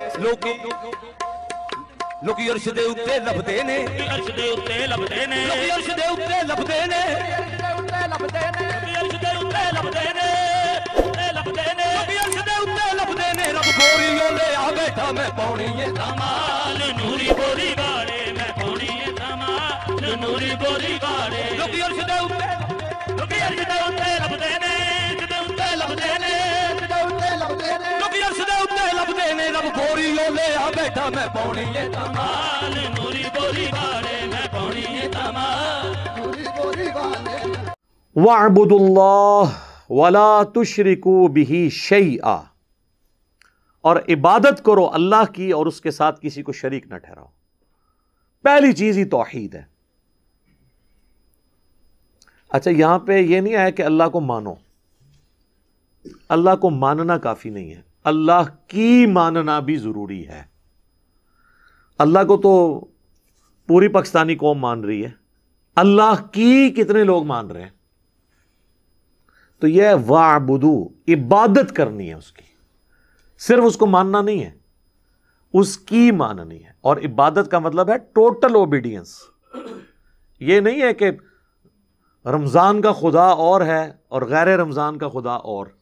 ਲੋਕੀ ਲੋਕੀ ਅਰਸ਼ ਦੇ ਉੱਤੇ ਲੱਭਦੇ ਨੇ। ਅਰਸ਼ ਦੇ ਉੱਤੇ ਲੱਭਦੇ ਨੇ। ਲੋਕੀ ਅਰਸ਼ ਦੇ ਉੱਤੇ ਲੱਭਦੇ ਨੇ। ਅਰਸ਼ ਦੇ ਉੱਤੇ ਲੱਭਦੇ ਨੇ। ਲੱਭਦੇ ਨੇ। ਲੋਕੀ ਅਰਸ਼ ਦੇ ਉੱਤੇ ਲੱਭਦੇ ਨੇ। ਰੱਬ ਗੋਰੀ ਓਲੇ ਆ ਬੈਠਾ ਮੈਂ ਪੌਣੀ ਏ ਕਮਾਲ ਨੂਰੀ ਗੋਰੀ मैं पौनी ये तमाल नूरी बोरी वाबुदुल्लाह वला तुशरिकू बिही शैआ। और इबादत करो अल्लाह की और उसके साथ किसी को शरीक न ठहराओ। पहली चीज़ ही तोहीद है। अच्छा यहाँ पे ये नहीं आया कि अल्लाह को मानो। अल्लाह को मानना काफ़ी नहीं है। अल्लाह की मानना भी ज़रूरी है। अल्लाह को तो पूरी पाकिस्तानी कौम मान रही है। अल्लाह की कितने लोग मान रहे हैं? तो यह वाबुदू, इबादत करनी है उसकी। सिर्फ़ उसको मानना नहीं है, उसकी माननी है। और इबादत का मतलब है टोटल ओबीडियंस ये नहीं है कि रमज़ान का खुदा और है और गैर रमज़ान का खुदा और।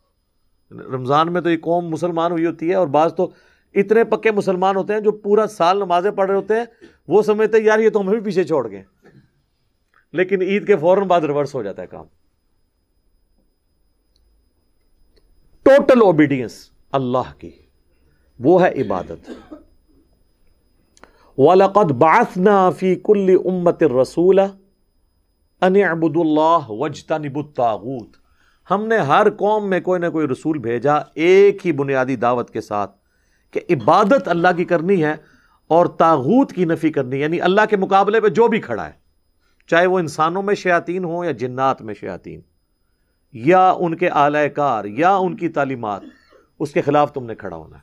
रमज़ान में तो ये कौम मुसलमान हुई होती है और बाज़ तो इतने पक्के मुसलमान होते हैं जो पूरा साल नमाजें पढ़ रहे होते हैं, वो समझते हैं, यार, ये तो हमें भी पीछे छोड़ गए। लेकिन ईद के फ़ौरन बाद रिवर्स हो जाता है काम। टोटल ओबीडियंस अल्लाह की। वो है इबादत। वलकद बासना फ़ी कुल्ली उम्मत रसूला अनबुदुल्लाह वजतनबुत्तागूत हमने हर कौम में कोई ना कोई रसूल भेजा, एक ही बुनियादी दावत के साथ। कि इबादत अल्लाह की करनी है और तागूत की नफ़ी करनी यानी अल्लाह के मुकाबले पे जो भी खड़ा है, चाहे वो इंसानों में शयातीन हो या जिन्नात में शयातीन, या उनके आलाकार या उनकी तालीमात, उसके खिलाफ तुमने खड़ा होना है।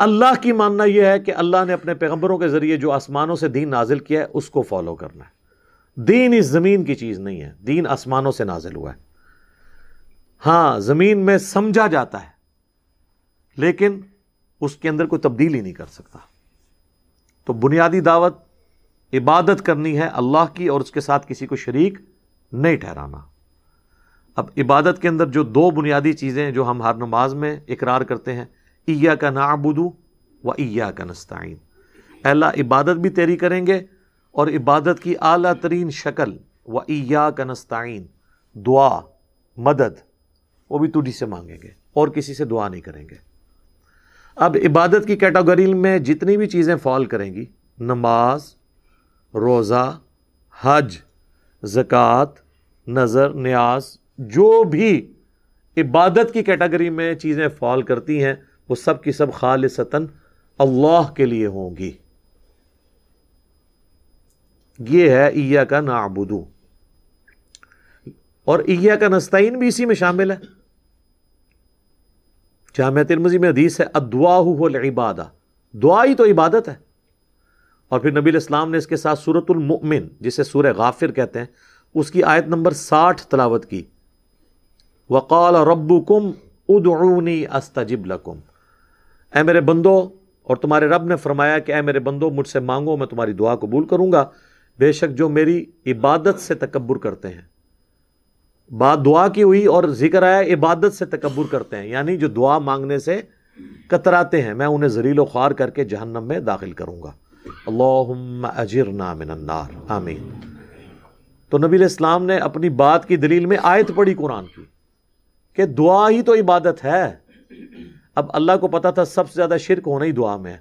अल्लाह की मानना यह है कि अल्लाह ने अपने पैगंबरों के ज़रिए जो आसमानों से दीन नाजिल किया है, उसको फॉलो करना है। दीन इस ज़मीन की चीज़ नहीं है, दीन आसमानों से नाजिल हुआ है। हाँ, ज़मीन में समझा जाता है। लेकिन उसके अंदर कोई तब्दीली नहीं कर सकता। तो बुनियादी दावत, इबादत करनी है अल्लाह की और उसके साथ किसी को शरीक नहीं ठहराना। अब इबादत के अंदर जो दो बुनियादी चीज़ें जो हम हर नमाज़ में इकरार करते हैं ईया का नाबुदू व ईया का नस्ताइन अल्लाह इबादत भी तेरी करेंगे और इबादत की आला तरीन शक्ल व ईया का नस्ताइन दुआ, मदद, वो भी तुझी से मांगेंगे और किसी से दुआ नहीं करेंगे। अब इबादत की कैटेगरी में जितनी भी चीज़ें फॉल करेंगी, नमाज़, रोज़ा, हज, ज़क़़त, नज़र न्याज जो भी इबादत की कैटेगरी में चीज़ें फॉल करती हैं, वो सब की सब खालिसतन अल्लाह के लिए होंगी। ये है ईया का नाबुदू। और ईया का नस्ताइन भी इसी में शामिल है। जाम तिरमजी में हदीस है अदुआ इबादा। दुआ ही तो इबादत है। और फिर नबी इस्लाम ने इसके साथ सूरतुल मुमिन, जिसे सूर गाफिर कहते हैं, उसकी आयत नंबर साठ तलावत की। वक़ाल रब्बुकुम उदऊनी अस्तजिब लकुम। ए मेरे बंदो, और तुम्हारे रब ने फरमाया कि ए मेरे बंदो, मुझसे मांगो, मैं तुम्हारी दुआ कबूल करूँगा। बेशक जो मेरी इबादत से तकबर करते हैं बात दुआ की हुई और ज़िक्र आया, इबादत से तकबर करते हैं। यानी जो दुआ मांगने से कतराते हैं, मैं उन्हें जरीलो ख्वार करके जहन्नम में दाखिल करूँगा। अल्लाहुम्मा अजिरना मिनन्नार आमीन। तो नबी इस्लाम ने अपनी बात की दलील में आयत पढ़ी कुरान की कि दुआ ही तो इबादत है। अब अल्लाह को पता था सबसे ज़्यादा शिरक होना ही दुआ में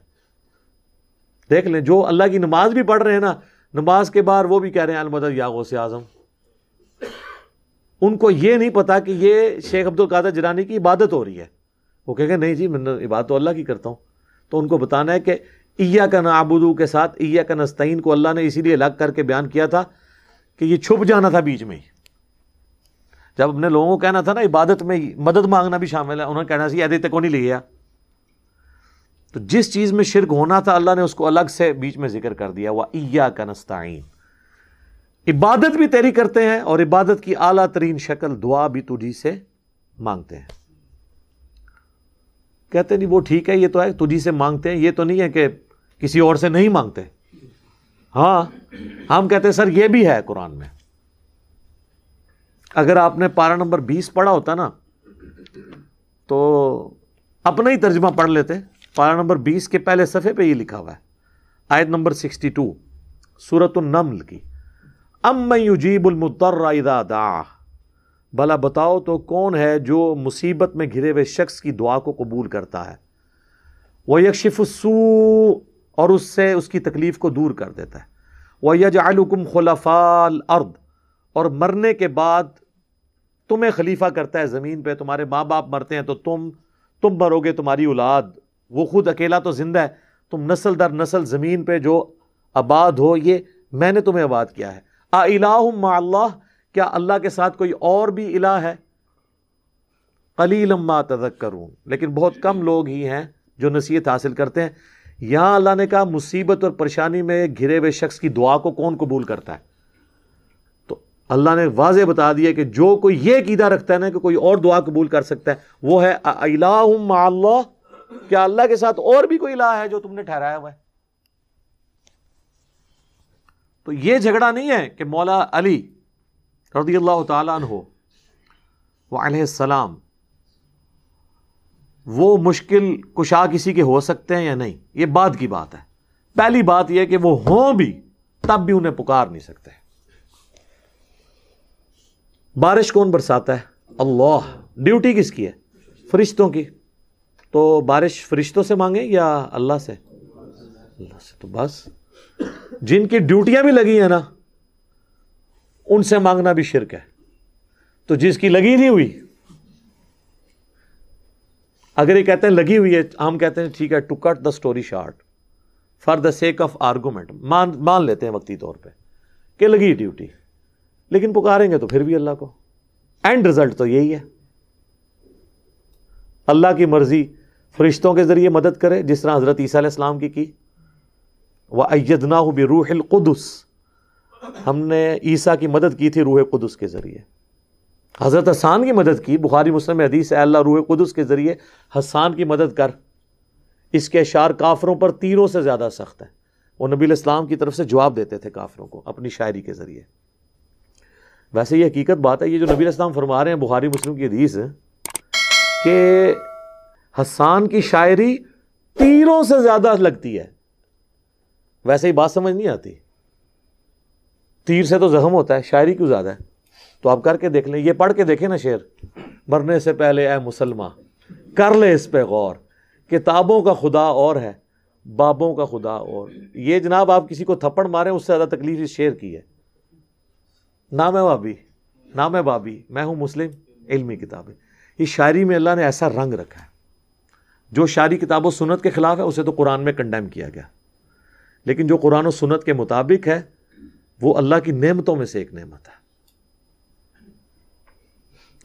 देख लें, जो अल्लाह की नमाज़ भी पढ़ रहे हैं ना, नमाज़ के बाद वो भी कह रहे हैं, अलमदद यागो से आज़म। उनको ये नहीं पता कि ये शेख अब्दुल कादर जरानी की इबादत हो रही है। वो कहेंगे, नहीं जी, मैं इबादत तो अल्लाह की करता हूँ। तो उनको बताना है कि ईया का नाबुदू के साथ ईया का नस्तीन को अल्लाह ने इसीलिए अलग करके बयान किया था कि ये छुप जाना था बीच में ही। जब अपने लोगों को कहना था ना, इबादत में ही मदद मांगना भी शामिल है, उन्होंने कहना सी यदि तक नहीं लिया तो जिस चीज़ में शिरक होना था, अल्लाह ने उसको अलग से बीच में ज़िक्र कर दिया, वह ईया का नस्ताइन इबादत भी तेरी करते हैं और इबादत की आला तरीन शक्ल दुआ भी तुझी से मांगते हैं। कहते नहीं, वो ठीक है, ये तो है, तुझी से मांगते हैं। ये तो नहीं है कि किसी और से नहीं मांगते। हाँ हम कहते हैं, सर, ये भी है कुरान में। अगर आपने पारा नंबर बीस पढ़ा होता ना तो अपना ही तर्जमा पढ़ लेते। पारा नंबर बीस के पहले सफ़े पे ये लिखा हुआ है। आयत नंबर सिक्सटी टू सूरत नमल की। अम युजीबुलमुद्दर्रा दा भला बताओ तो कौन है जो मुसीबत में घिरे हुए शख्स की दुआ को कबूल करता है? वह यकशिफ़सू और उससे उसकी तकलीफ़ को दूर कर देता है। वह यजालुकुम खलफ़ाल अर्द और मरने के बाद तुम्हें खलीफा करता है ज़मीन पे। तुम्हारे माँ बाप मरते हैं तो तुम तुम मरोगे तुम्हारी औलाद। वो खुद अकेला तो ज़िंदा है। तुम नस्ल दर नस्ल ज़मीन पे जो आबाद हो, ये मैंने तुम्हें आबाद किया है। आ अल्लाह क्या अल्लाह के साथ कोई और भी इला है? कलीलम्मा करूँ लेकिन बहुत कम लोग ही हैं जो नसीहत हासिल करते हैं। यहाँ अल्लाह ने कहा मुसीबत और परेशानी में घिरे हुए शख्स की दुआ को कौन कबूल करता है? तो अल्लाह ने वाज बता दिया कि जो कोई ये कीदा रखता है ना कि कोई और दुआ कबूल कर सकता है वो है अला क्या अल्लाह के साथ और भी कोई इलाह है जो तुमने ठहराया हुआ है? तो ये झगड़ा नहीं है कि मौला अली रदी अल्लाह तहो सलाम, वो मुश्किल कुशा किसी के हो सकते हैं या नहीं? ये बाद की बात है। पहली बात यह कि वो हों भी, तब भी उन्हें पुकार नहीं सकते। बारिश कौन बरसाता है? अल्लाह। ड्यूटी किसकी है? फरिश्तों की। तो बारिश फरिश्तों से मांगे या अल्लाह से? अल्लाह से तो बस। जिनकी ड्यूटियाँ भी लगी हैं ना, उनसे मांगना भी शिरक है। तो जिसकी लगी नहीं हुई, अगर ये कहते हैं लगी हुई है, हम कहते हैं, ठीक है to cut the story short for the sake of argument मान मान लेते हैं वक्ती तौर पे, कि लगी ड्यूटी, लेकिन पुकारेंगे तो फिर भी अल्लाह को। एंड रिज़ल्ट तो यही है। अल्लाह की मर्ज़ी, फरिश्तों के ज़रिए मदद करे, जिस तरह हज़रत ईसा की की। व अयदना रूहिल कुदस। हमने ईसा की मदद की थी रूह कुदस के ज़रिए। हज़रत हसान की मदद की, बुखारी, मुस्लिम हदीस अल्लाह रूह कुदस के ज़रिए हसान की मदद कर। इसके शार काफरों पर तीरों से ज़्यादा सख्त है। वो नबी इस्लाम की तरफ़ से जवाब देते थे काफरों को, अपनी शायरी के ज़रिए। वैसे ये हकीकत बात है, ये जो नबी इस्लाम फरमा रहे हैं, बुखारी, मुस्लिम की हदीस, कि हसान की शायरी तीरों से ज़्यादा लगती है। वैसे ही बात समझ नहीं आती। तीर से तो जख्म होता है, शायरी क्यों ज़्यादा है? तो आप करके देख लें, ये पढ़ के देखें ना शेर, मरने से पहले ए मुसलमान, कर ले इस पे गौर, किताबों का खुदा और है, बाबों का खुदा और। ये जनाब, आप किसी को थप्पड़ मारें, उससे ज़्यादा तकलीफ़ इस शेर की है। नाम है बाबी नाम है बाबी, मैं हूँ मुस्लिम, इल्मी किताबें। इस शायरी में अल्लाह ने ऐसा रंग रखा है। जो शायरी किताबों सुनत के ख़िलाफ़ है, उसे तो कुरान में कंडेम किया गया। लेकिन जो कुरान और सुनत के मुताबिक है, वो अल्लाह की नेमतों में से एक नेमत है।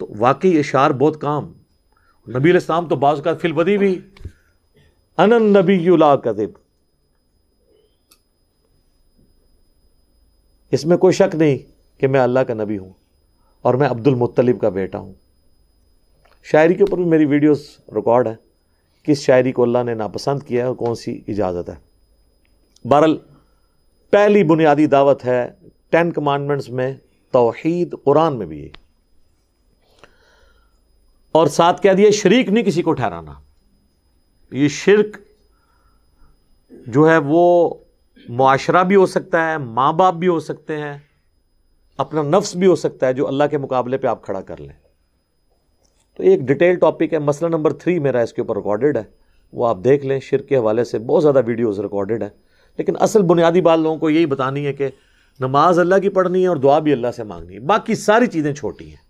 तो वाकई इशार बहुत काम। नबी इस्लाम तो बाज़ का फिलबदी भी। अनन नबी कदिब इसमें कोई शक नहीं कि मैं अल्लाह का नबी हूँ और मैं अब्दुल मुत्तलिब का बेटा हूँ। शायरी के ऊपर भी मेरी वीडियोस रिकॉर्ड है किस शायरी को अल्लाह ने नापसंद किया है और कौन सी इजाज़त है। बहरल पहली बुनियादी दावत है टेन कमांडमेंट्स में, तोहीद कुरान में भी। और साथ कह दिया, शरीक नहीं किसी को ठहराना। ये शिरक जो है, वो मुआशरा भी हो सकता है माँ बाप भी हो सकते हैं, अपना नफ्स भी हो सकता है, जो अल्लाह के मुकाबले पे आप खड़ा कर लें। तो एक डिटेल टॉपिक है, मसला नंबर थ्री मेरा इसके ऊपर रिकॉर्डेड है। वो आप देख लें शिर के हवाले से बहुत ज़्यादा वीडियोज़ रिकॉर्डेड है। लेकिन असल बुनियादी बात लोगों को यही बतानी है कि नमाज़ अल्लाह की पढ़नी है और दुआ भी अल्लाह से मांगनी है। बाकी सारी चीज़ें छोटी हैं।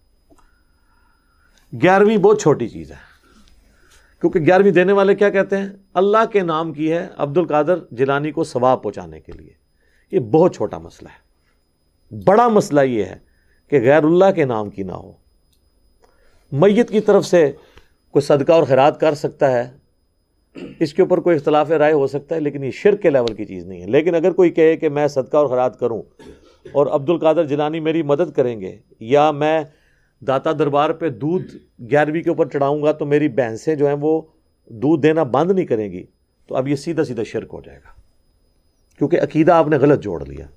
ग्यारहवीं बहुत छोटी चीज़ है। क्योंकि ग्यारहवीं देने वाले क्या कहते हैं? अल्लाह के नाम की है अब्दुल कादर जिलानी को सवाब पहुँचाने के लिए। ये बहुत छोटा मसला है। बड़ा मसला ये है कि गैरुल्लाह के नाम की ना हो। मैत की तरफ़ से कोई सदका और खैरात कर सकता है इसके ऊपर कोई इख्तलाफ राय हो सकता है, लेकिन ये शिर के लेवल की चीज़ नहीं है। लेकिन अगर कोई कहे कि मैं सदका और खरात करूँ और अब्दुल कादर जिलानी मेरी मदद करेंगे, या मैं दाता दरबार पे दूध ग्यारहवीं के ऊपर चढ़ाऊँगा तो मेरी भैंसें जो हैं वो दूध देना बंद नहीं करेंगी तो अब ये सीधा सीधा शिरक हो जाएगा। क्योंकि अकीदा आपने गलत जोड़ लिया।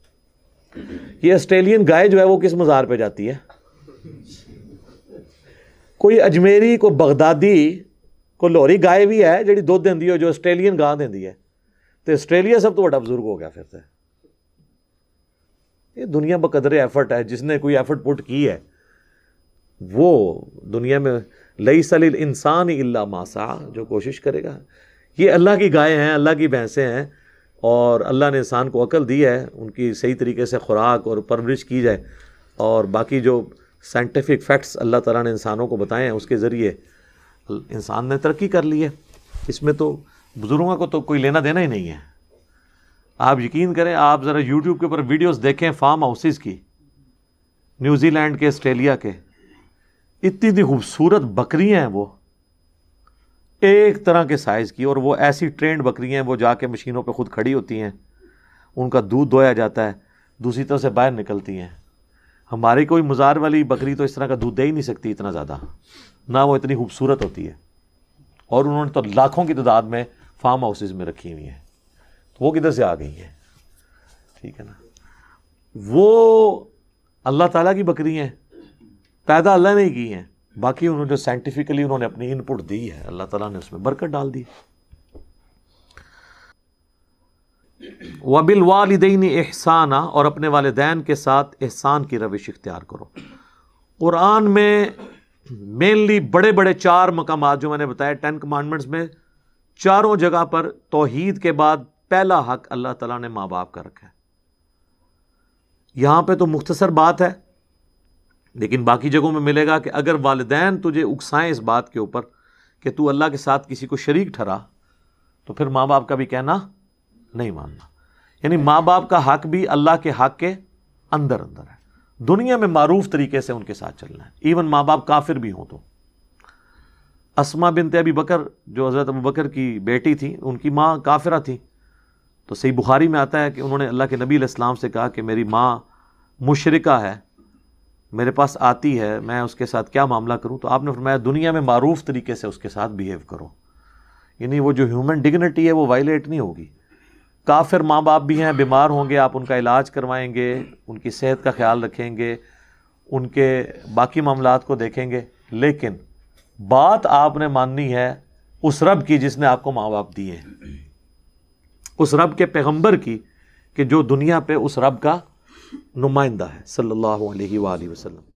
ये ऑस्ट्रेलियन गाय जो है वो किस मज़ार पे जाती है? कोई अजमेरी को बगदादी को लाहौरी गाय भी है जी दुध हो जो ऑस्ट्रेलियन गां देंदी है तो ऑस्ट्रेलिया सब तो बड़ा बुज़ुर्ग हो गया फिर से ये दुनिया बकदर एफर्ट है जिसने कोई एफर्ट पुट की है वो दुनिया में लई सलील इंसान इल्ला मासा जो कोशिश करेगा ये अल्लाह की गायें हैं अल्लाह की भैंसें हैं और अल्लाह ने इंसान को अकल दी है उनकी सही तरीके से खुराक और परवरिश की जाए और बाकी जो साइंटिफिक फैक्ट्स अल्लाह ताला ने इंसानों को बताए हैं उसके ज़रिए इंसान ने तरक्की कर ली है। इसमें तो बुज़ुर्गों को तो कोई लेना देना ही नहीं है। आप यकीन करें, आप ज़रा यूट्यूब के ऊपर वीडियोस देखें फार्म हाउसेस की न्यूजीलैंड के ऑस्ट्रेलिया के। इतनी इतनी खूबसूरत बकरियाँ हैं वो। एक तरह के साइज़ की, और वो ऐसी ट्रेंड बकरियाँ हैं, वो जाके मशीनों पे खुद खड़ी होती हैं। उनका दूध दोया जाता है, दूसरी तरफ़ से बाहर निकलती हैं। हमारी कोई मज़ार वाली बकरी तो इस तरह का दूध दे ही नहीं सकती इतना ज़्यादा। ना वो इतनी खूबसूरत होती है। और उन्होंने तो लाखों की तादाद में फार्म हाउसेज में रखी हुई हैं। तो वो किधर से आ गई हैं? ठीक है ना? वो अल्लाह ताला की बकरी हैं। पैदा अल्लाह ने ही की हैं। बाकी उन्होंने जो साइंटिफिकली उन्होंने अपनी इनपुट दी है, अल्लाह ताला ने उसमें बरकत डाल दी। वबिल वालदेन एहसाना, और अपने वालदेन के साथ एहसान की रविश इख्तियार करो। कुरान में मेनली बड़े बड़े चार मकाम जो मैंने बताया टेन कमांडमेंट्स में, चारों जगह पर तोहीद के बाद पहला हक अल्लाह ताला ने माँ बाप का रखा है। यहाँ पे तो मुख्तसर बात है, लेकिन बाकी जगहों में मिलेगा कि अगर वालदेन तुझे उकसाएँ इस बात के ऊपर कि तू अल्लाह के साथ किसी को शरीक ठहरा तो फिर माँ बाप का भी कहना नहीं मानना। यानी माँ बाप का हक भी अल्लाह के हक के अंदर अंदर है। दुनिया में मारूफ तरीके से उनके साथ चलना है। इवन माँ बाप काफिर भी हों तो। असमा बिनते अभी बकर, जो हज़रत अबू बकर की बेटी थी, उनकी माँ काफिरा थी। तो सही बुखारी में आता है कि उन्होंने अल्लाह के नबी इस्लाम से कहा कि मेरी माँ मुशरका है, मेरे पास आती है, मैं उसके साथ क्या मामला करूँ? तो आपने फरमाया, दुनिया में मारूफ तरीके से उसके साथ बिहेव करो। यानी वो जो ह्यूमन डिग्निटी है, वो वायलेट नहीं होगी। काफिर माँ बाप भी हैं, बीमार होंगे, आप उनका इलाज करवाएँगे, उनकी सेहत का ख्याल रखेंगे, उनके बाकी मामला को देखेंगे, लेकिन बात आपने माननी है उस रब की जिसने आपको माँ बाप दिए। उस रब के पैगंबर की कि जो दुनिया पे उस रब का नुमाइंदा है, सल्लल्लाहु अलैहि वसल्लम।